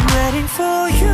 I'm waiting for you,